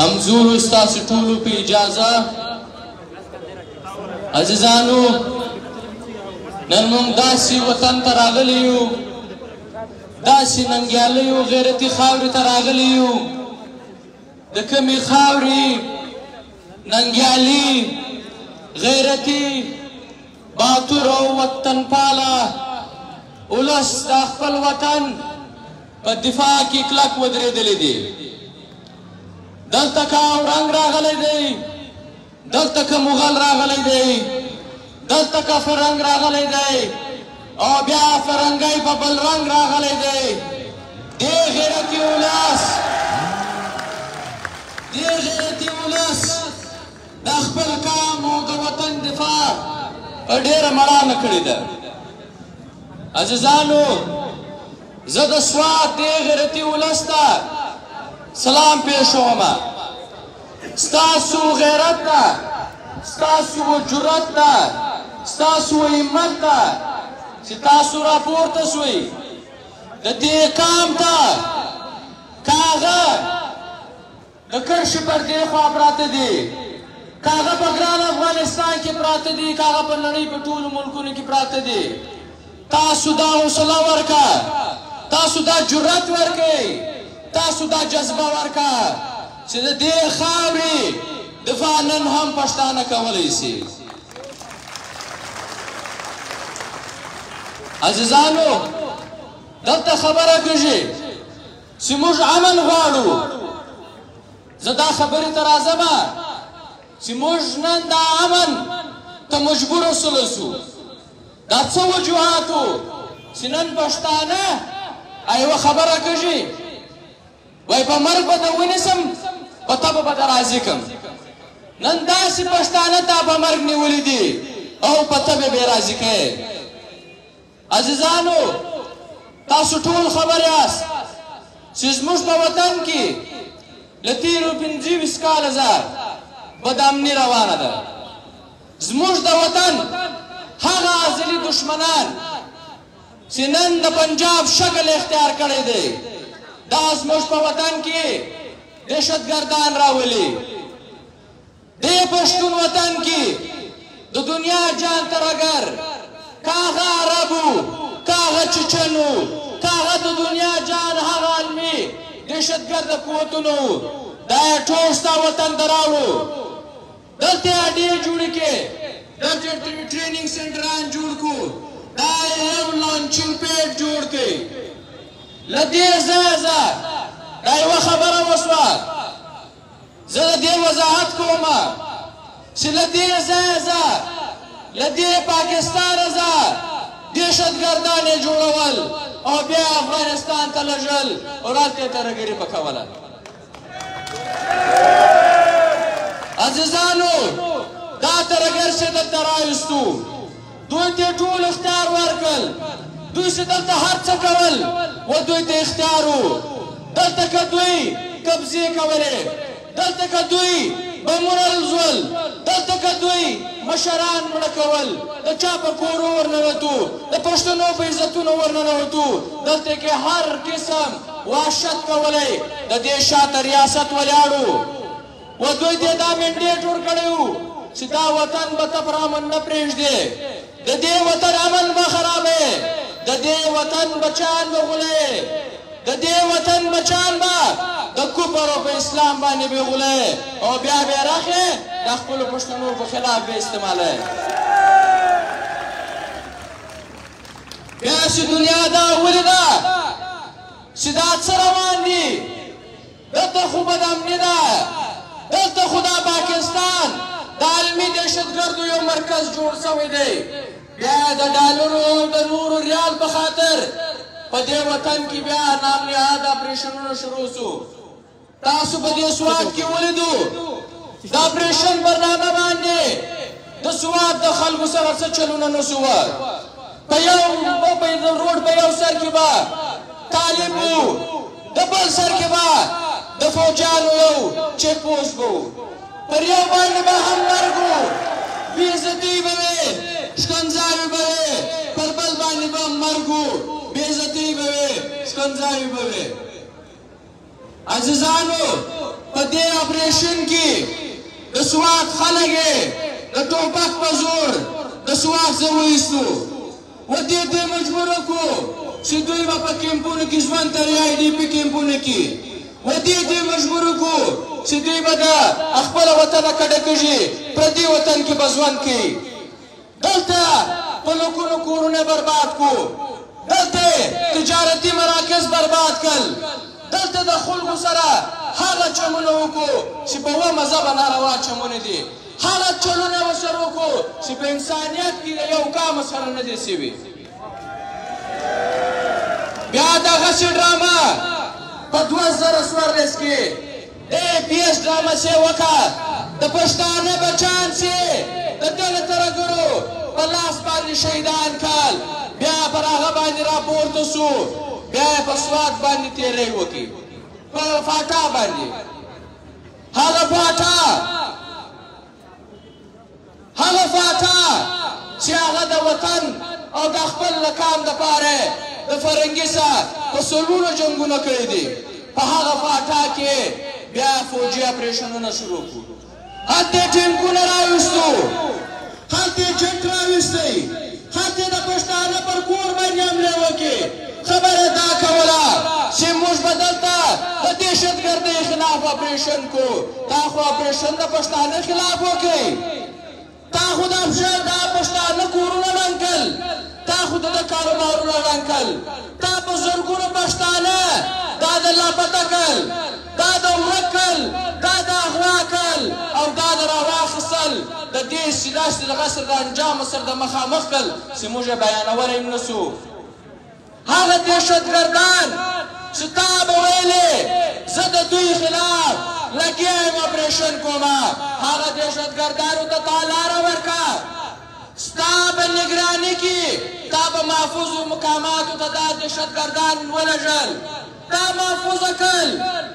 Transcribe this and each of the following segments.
همزولو ستاسو ټولو په اجازه عزیزانو نن موږ داسې وطن ته راغلي یو داسې ننګیالیو غیرتي خاورې ته راغلي یو د کمې خاورې ننګیالي غیرتي باتور او وطن پالا ولس د خپل وطن په دفاع کې کلک ودرېدلې دي دلته کا اورنګ راغلی دی دلته کا مغل راغلی دی دلته کا فرنګ راغلی دی او بیا فرنګی په بل رنګ راغلی دی دی غیرتی ولس دی غیرتی ولس د خپل قام او د وطن دفاع په ډېره مړانه کړې ده. عزیزانو! زه د سوات دې غیرتي ولس ته سلام پېښوم. ستاسو غیرت ته، ستاسو جرأت ته، ستاسو همت ته چې تاسو راپورته شوئ د دې قام ته کاغه د کرښې پر دې خوا پراته دي، که هغه په ګران افغانستان کې پراته دي، که هغه په نړۍ په ټولو ملکونو کې پراته دي، تاسو دا حوصله ورکه، تاسو دا جرات ورکئ، تاسو دا جذبه ورکه چې د دې خاورې دفاع نن هم پښتانه کولی شي. عزیزانو دلته خبره کېږي. چې موږ امن غواړو زه دا خبرې ته راځم چې موږ نن دا امن ته مجبور سولو سو دا څه وجوهاتو چې نن پښتانه ایوه خبره کوي وای په مرګ به د ونیسم په تبه به د راضي کم نن داسې پښتانه تا په مرګ نیولي دي او په تبه به راضي کوي عزیزانو تاسو ټول خبر یاست چې زموږ په وطن کې له تیرو پنځه ویشت کاله زار بدامني روانه ده زموږ د وطن هغه ازلي دشمنان چې نن د پنجاب شکل اختیار کړی دی دا زموږ په وطن کې دهشتګردان راولي دې پښتون وطن کې د دنیا جان ترګر کاغه عربو کاغه چچنو کاغه د دنیا جان هغه علمي دهشتګرد قوتونو دا ټول ستا وطن ته راوړو دلته اډې جوړې کې دلته ټریننګ سنټران جوړ کو دا یو لانچینګ پیډ جوړ کړي لدې ځای ځای دا یوه خبره وسوه زه د دې وضاحت کوم چې له دې ځایه ځه له دې پاکستانه ځه دهشتګردانې جوړول او بیا افغانستان ته لږل او راتلې ترګري په کوله عزیزانو دا ترګر چې دلته راوستو دوی ته ټول اختیار ورکړل دوی چې دلته هر څه کول و دوی ته اختیار و دلته که دوی قبضې کولې دلته که دوی بمونه الزول دلته که دوی مشران مړه کول د چا په کورو ورننوتو د پښتنو په عزتونو ورننوتو دلته کې هر قسم وحشت کولی د دې شاته ریاست ولاړو و دوی ته دا منډیټ ورکړی وو چې دا وطن به ته پر امن نه پرېږدې د دې وطن امن به خرابې د دې وطن بچان به غولې د دې وطن بچان به د کفر او په اسلام باندې به غولې او بیا به راخې د خپل پښتنو په خلاف به استعماله بیا چې دنیا دا ولیده چې دا څه روان دي دلته خو بدامني ده، دلته خو دا پاکستان د عالمي دهشتګردو یو مرکز جوړ شوی دی، بیا یې د ډالرو او د نورو ریال په خاطر په دې وطن کې بیا نامنهاده اپریشنونه شروع شو. تاسو په دې سوات کې ولیدو د اپریشن پر نامه باندې د سوات د خلکو سره څه چلونه نه شوه. په یو موبایل روډ په یو سر کې به طالب وو د بل سر کې به د فوجانو یو چیک پوسټ وو پر یو باندې به هم مرګ وو بې عزتي به وې شکنځاوې به وې پر بل باندې به مرګ وو بې عزتي به وې شکنځاوې به وې عزیزانو په دې اپریشن کې د سوات خلک یې د ټوپک په زور د سوات ځای وایستو و دې ته مجبور کو چې دوی به په کیمپونو کې ژوند ترې آی ډي پي کیمپونو کې و دې ته مجبور کو چې دوی به د خپل وطن کډه کږي پردي وطن کې به ژوند کوي دلته په لکونو کورونه برباد کو دلته تجارتي مراکز برباد کړل دلته د خلکو سره هغه چمونه وکړو چې په و مذهب ناروا چمونه دي هغه چلونه وسره وکړو چې په انسانیت کې د یو قام سره نه دي سوي بیا دغسې ډرامه په دوه زره څوارلس کې اې پي اېس ډرامه سې وکا د پښتانه بچان سې د دغه ترګرو په لاس باندې شهیدان کال بیا پر هغه باندې راپورته سو بیا یې په سوات باندې تیرې وکي په فاټا باندې هغه فاټا هغه فاټا چې هغه د وطن او د خپل لکان د پاره د فرنګي سره په سلونو جنگونه کړی دي په هغه فاټا کې بیا فوجي اپریشنونه شروع کړو هلته ټینکونه راوستو هلته جټ راوستی هلته د پښتانه پر کور باندې حمله وکړي خبره دا کوله چې موږ به دلته د دهشتګردۍ خلاف اپریشن کو تا خو اپریشن د پښتانه خلاف وکړي تا خو د افشان دا پښتانه کورونه ړنګ کړل تا خو د ده کاروبارونه ړنګ کړل تا په زرګونو پښتانه دا د لاپته کړل دا د ورک کړل دا د اغلا کړل او دا د راواخیستل د دې سیداشت د غسل د انجام سره د مخامخ کړل چې موږ یې بیانولی نه سو هغه دهشتګردان چې تا به ویلې زه د دوی خلاف لګیا یم اپریشن کوم هغه دهشتګردانو ته تا لاره ورکړه ستا به نګراني کې تا به محفوظو مقاماتو ته دا دهشتګردان ولږل تا محفوظه کړل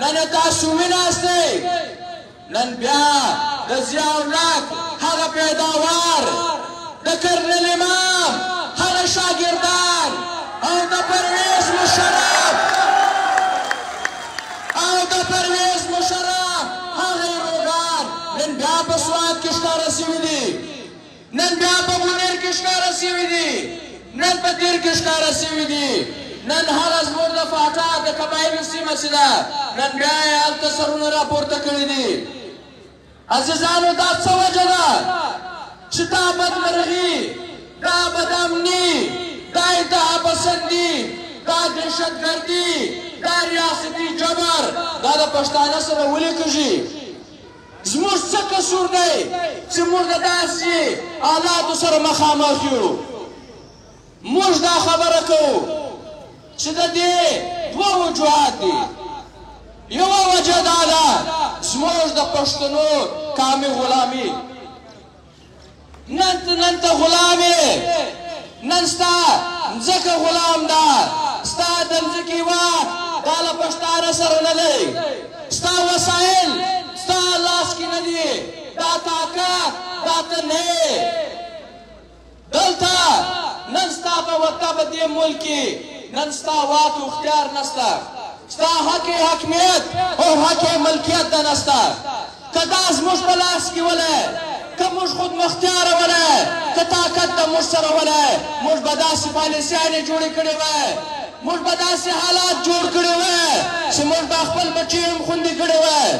نن تاسو ویناستئ نن بیا د ضیاءالحق هغه پیداوار، د کرنل امام هغه شاګردان او د پرویز مشرف او د پرویز مشرف هغه روغان نن بیا په سوات کې ښکاره شوي دي. نن بیا په بونیر کې ښکاره شوي دي، نن په تیر کې ښکاره شوي دي، نن هغه زموږ د فاټا د قبایلو سیمه چې ده، نن بیا یې هلته سرونه راپورته کړي دي. عزیزانو دا څه وجه ده چې دا بدمرغي، دا بدامني، دا انتها پسندي، دا دهشتګردي، دا ریاستي جبر دا د پښتانه سره ولې کېږي؟ زموږ څه قصور دی چې موږ د داسې حالاتو سره مخامخ یو موږ دا خبره کوو چې د دې دوه وجوهات دي یوه وجه دا ده زموږ د پښتنو کامې غلامي نن نن ته غلام یې نن ستا ځکه غلام دا ستا د ځکه واک دا له پښتانه سره نه دی ستا وسایل ستا لاس کې نه دی دا طاقت دا ته نه دلته نن ستا په وطن په دې ملک کې نن ستا واک او اختیار نشته ستا حق حاکمیت او حق ملکیت نشته که دا زموږ په لاس کې ولی، که موږ خودمختیاره ولی، که طاقت د موږ سره ولی، موږ به داسې پالیسیانې جوړې کړې وای، موږ به داسې حالات جوړ کړي وای چې موږ به خپل بچي هم خوندي کړي وای،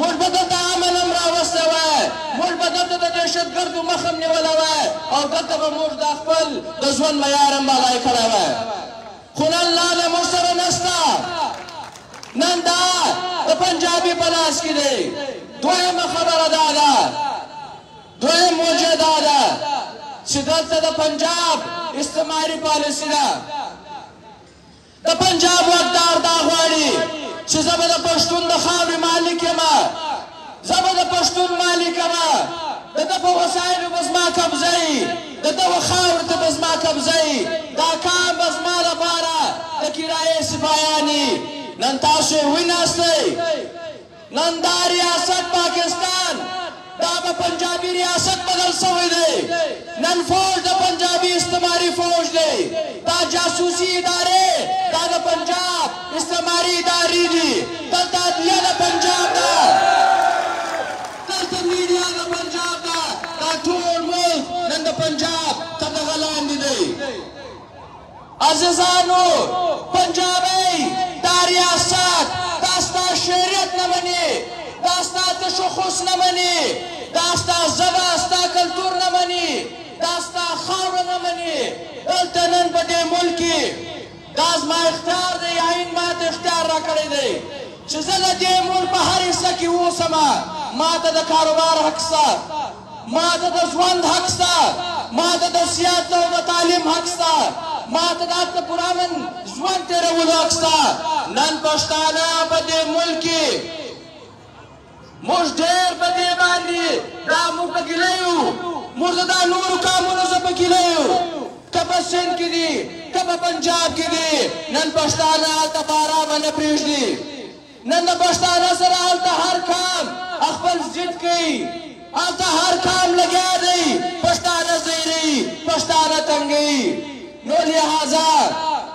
موږ به دلته امن هم راوستی وای، موږ به دلته د دهشتګردو مخ هم نیولی وای او دلته به موږ دا خپل د ژوند معیار هم بالاې کړی وای. خو نن لاله موږ سره نشته نن دا د پنجابي په لاس کې دی دویمه خبره دا ده دویم وجه دا ده چې دلته د پنجاب استعماري پالیسي ده د پنجاب واکدار دا غواړي چې زه به د پښتون د خاورې مالک یم زه به د پښتون مالک ما د ده په وسایلو به زما قبضه وي د ده خاور ته به زما قبضه وي دا کان به زما لپاره د کرایې سپایان وي نن تاسو یې ویناستئ نن دا ریاست پاکستان دا به پنجابي ریاست بدل شوی دی نن فوج د پنجابی استعماری فوج دی دا جاسوسی اداره دا د پنجاب استعماری اداری دی دلته عدلیه د پنجاب دا دلته میډیا د پنجاب دا دا ټول ملک نن د پنجاب تر دغه لاندې دی عزیزانو پنجابی دا ریاست دا ستا شعریت نه مني دا ستا تشخص نه مني دا ستا ژبه ستا کلتور نه مني دا ستا خاوره نه مني دلته نن په دې ملک کې دا زما اختیار دی آئین ما ته اختیار راکړی دی چې زه د دې ملک په هر حصه کې اوسم ما ته د کاروبار حق شته ما ته د ژوند حق سته ما ته د سیاست او د تعلیم حق سته ما ته د د پرامن ژوند تېرولو حق سته نن پښتانه په دې ملک کې موږ ډېر په دې باندې دا موږ په ګیله یو موږ د دا نورو قامونو څخه په ګیله یو که په سند کې دي که په پنجاب کې دي نن پښتانه هلته په ارامه نه پرېږدي نن د پښتانه سره هلته هر قام خپل ضد کوي هلته هر قام لګیا دی پښتانه زیری پښتانه تنګي نو لہذا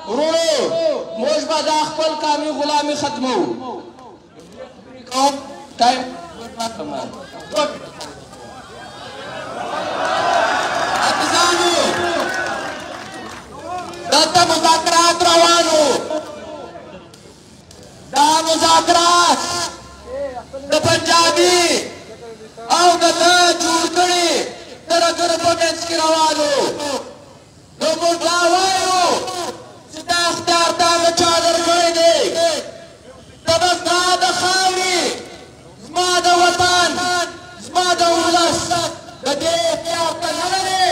ورونو موږ به دا خپل قامي غلامي ختمو ټایم دا مذاکرات د پنجابي او د ده جوړ کړي ترهګرو په منځ کې روان وو نو موږ دا وایو چې دا اختیار تا له چا درکړی دی ته به زما د خاورې زما د وطن زما د ولس د دې اختیار ته نه لرې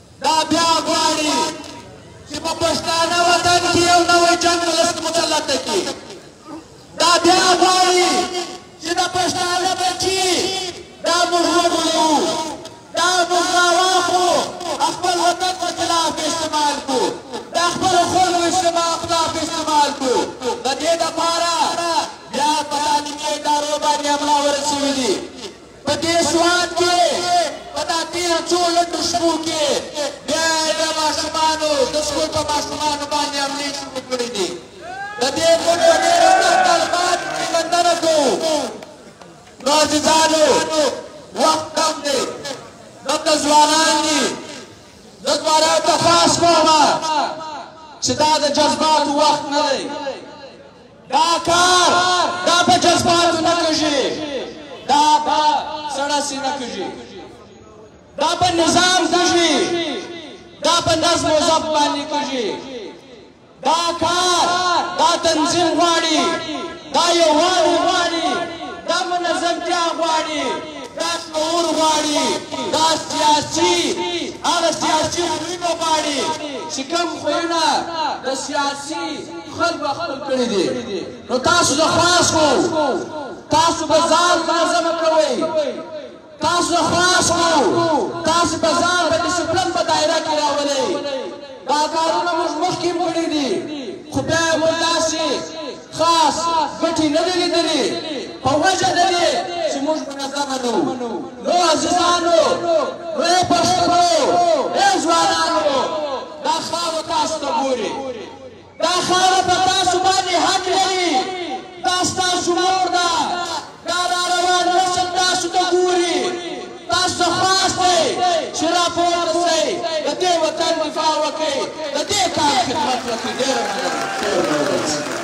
دا بیا غواړي چې په پښتانه وطن کې یو نوی جنګ ولس مسلط کړي دا بیا غواړي چې د پښتانه بچي دا موږ وغولو دا موږ راواخو خپل وطن په خلاف استعمال کو دا خپل خلکو استعمال خلاف استعمال کو د دې لپاره بیا په تعلیمي ادارو باندې حمله ورسېږي په دې سوات کې په دا تېرو څو لنډو شپو کې بیا یې د ماشومانو د سکول په ماشومانو باندې حملې شروع کړې دي د دې موږ په ډېر سخت طالبانو کې مننه کوو نو عزیزانو وخت کم دی دلته ځوانان دي زه ځوانانو ته خواست کوم چې دا د جذباتو وخت نه دی دا کار دا په جذباتو نه کېږي دا په سړه سینه کېږي دا په نظام کېږي دا په نظم و ضبط باندې کېږي دا کار دا تنظیم غواړي دا یووالی غواړي دا منظمتیا غواړي دا شعور غواړي دا سیاسي هغه سیاسي خویونه غواړي چې کوم خویونه د سیاسي خلق خپل کړی دی نو تاسو د خاص کو تاسو په ځان نظم کوئ تاسو خاص کو تاسو په ځان د ډیسپلین په دایره کې راولئ دا کارونه موږ مخکې کړی دي خو بیا موږ داسې خاص ګټې نه دي لیدلې په وجه د دې چې موږ منظمه نه وو نو عزیزانو نو پښتنو ای ځوانانو دا خاوره تاسو ته ګوري دا خاوره په تاسو باندې حق لري دا ستاسو مور ده دا را روان نسل تاسو ته ګوري تاسو خاص دی چې راپور سئ د دې وطن دفاع وکړئ د دې کار خدمت وکړئ ډېره مننه